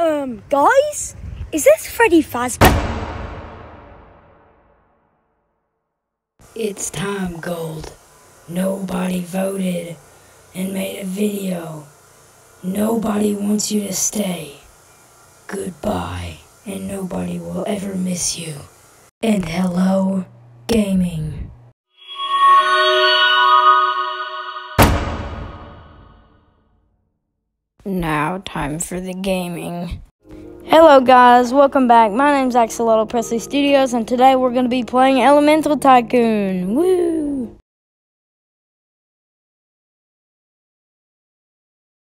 Um, guys, is this Freddy Fazbear? It's time, Gold. Nobody voted and made a video. Nobody wants you to stay. Goodbye, and nobody will ever miss you. And hello, gaming. Now, time for the gaming. Hello, guys. Welcome back. My name name's Axolotl Presley Studios, and today we're going to be playing Elemental Tycoon. Woo!